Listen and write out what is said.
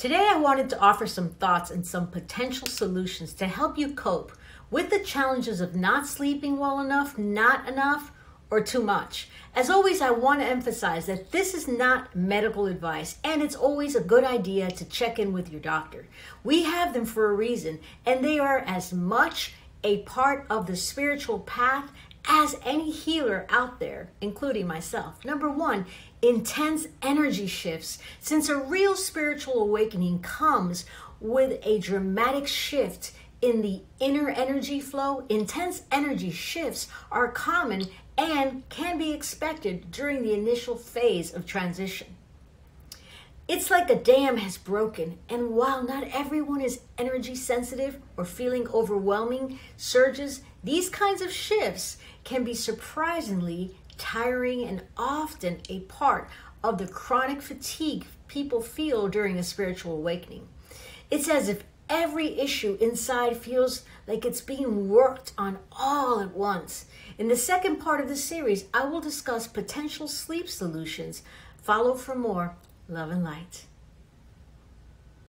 Today, I wanted to offer some thoughts and some potential solutions to help you cope with the challenges of not sleeping well enough, not enough, or too much. As always, I want to emphasize that this is not medical advice, and it's always a good idea to check in with your doctor. We have them for a reason, and they are as much a part of the spiritual path as any healer out there, including myself. Number one, intense energy shifts. Since a real spiritual awakening comes with a dramatic shift in the inner energy flow, intense energy shifts are common and can be expected during the initial phase of transition. It's like a dam has broken, and while not everyone is energy sensitive or feeling overwhelming surges, these kinds of shifts can be surprisingly tiring and often a part of the chronic fatigue people feel during a spiritual awakening. It's as if every issue inside feels like it's being worked on all at once. In the second part of the series, I will discuss potential sleep solutions. Follow for more Love and Light.